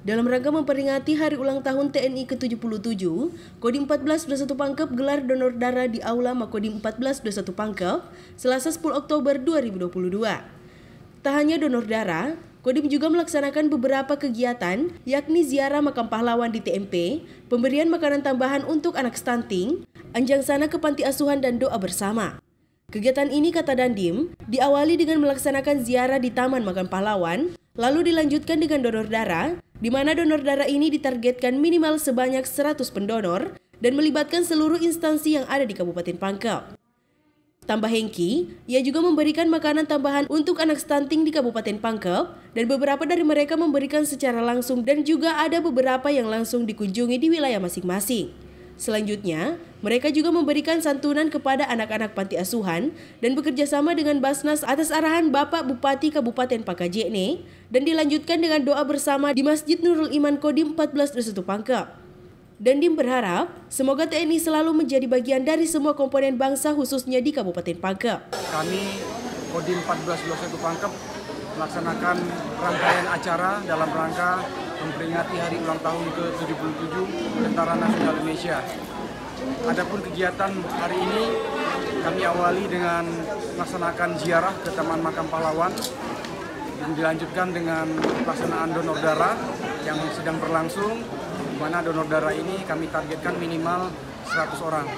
Dalam rangka memperingati hari ulang tahun TNI ke-77, Kodim 1421 Pangkep gelar donor darah di Aula Makodim 1421 Pangkep, Selasa 10 Oktober 2022. Tak hanya donor darah, Kodim juga melaksanakan beberapa kegiatan, yakni ziarah makam pahlawan di TMP, pemberian makanan tambahan untuk anak stunting, anjang sana ke panti asuhan dan doa bersama. Kegiatan ini, kata Dandim, diawali dengan melaksanakan ziarah di Taman Makam Pahlawan, lalu dilanjutkan dengan donor darah, di mana donor darah ini ditargetkan minimal sebanyak 100 pendonor dan melibatkan seluruh instansi yang ada di Kabupaten Pangkep. Tambah Hengki, ia juga memberikan makanan tambahan untuk anak stunting di Kabupaten Pangkep dan beberapa dari mereka memberikan secara langsung dan juga ada beberapa yang langsung dikunjungi di wilayah masing-masing. Selanjutnya, mereka juga memberikan santunan kepada anak-anak panti asuhan dan bekerja sama dengan Basnas atas arahan Bapak Bupati Kabupaten Pakajene dan dilanjutkan dengan doa bersama di Masjid Nurul Iman Kodim 14 Resetu Pangkep. Dandim berharap semoga TNI selalu menjadi bagian dari semua komponen bangsa khususnya di Kabupaten Pangkep. Kami Kodim 1421 Pangkep melaksanakan rangkaian acara dalam rangka memperingati hari ulang tahun ke-77 Tentara Nasional Indonesia. Adapun kegiatan hari ini kami awali dengan melaksanakan ziarah ke Taman Makam Pahlawan dan dilanjutkan dengan pelaksanaan donor darah yang sedang berlangsung di mana donor darah ini kami targetkan minimal 100 orang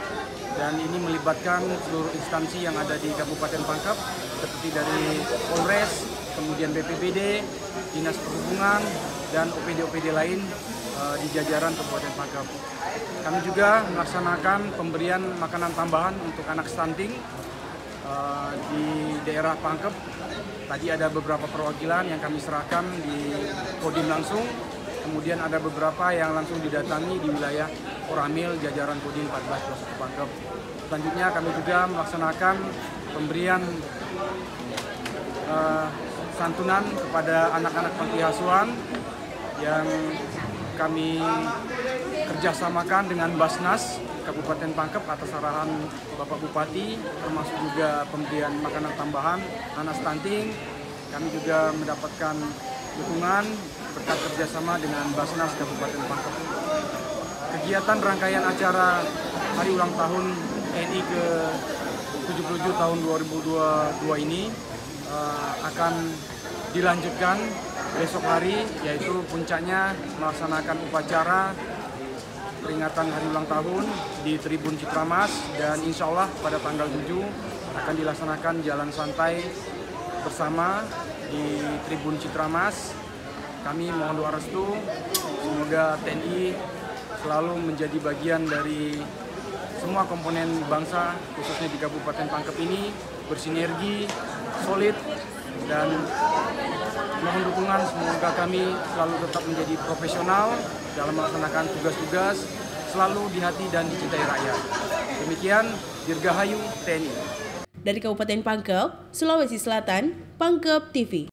dan ini melibatkan seluruh instansi yang ada di Kabupaten Pangkep seperti dari Polres, kemudian BPBD, Dinas Perhubungan, dan OPD-OPD lain uh, di jajaran Kabupaten Pangkep. Kami juga melaksanakan pemberian makanan tambahan untuk anak stunting uh, di daerah Pangkep. Tadi ada beberapa perwakilan yang kami serahkan di Kodim langsung, kemudian ada beberapa yang langsung didatangi di wilayah Koramil jajaran Kodim 14 Pangkep. Selanjutnya kami juga melaksanakan pemberian uh, santunan kepada anak-anak panti asuhan yang kami kerjasamakan dengan Basnas Kabupaten Pangkep atas arahan Bapak Bupati, termasuk juga pemberian makanan tambahan, anak stunting. Kami juga mendapatkan dukungan berkat kerjasama dengan Basnas Kabupaten Pangkep. Kegiatan rangkaian acara hari ulang tahun TNI ke 77 tahun 2022 ini uh, akan dilanjutkan besok hari yaitu puncaknya melaksanakan upacara peringatan hari ulang tahun di Tribun Citramas dan insya Allah pada tanggal 7 akan dilaksanakan jalan santai bersama di Tribun Citramas. Kami mohon doa restu semoga TNI selalu menjadi bagian dari semua komponen bangsa khususnya di Kabupaten Pangkep ini bersinergi solid dan mohon dukungan semoga kami selalu tetap menjadi profesional dalam melaksanakan tugas-tugas selalu di hati dan dicintai rakyat. Demikian Dirgahayu TNI. Dari Kabupaten Pangkep, Sulawesi Selatan, Pangkep TV.